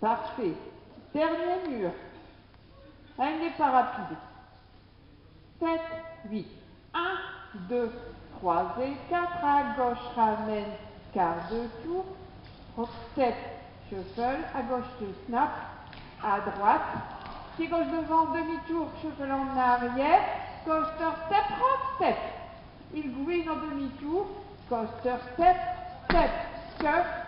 Parfait. Dernier mur. Elle n'est pas rapide. 7, 8. 1, 2, 3 et 4. À gauche, ramène, quart de tour. 7, shuffle. À gauche, tu snap. À droite. Pied gauche devant, demi-tour, shuffle en arrière. Coaster, step, rock, step. Il green en demi-tour. Coaster, step, step, que.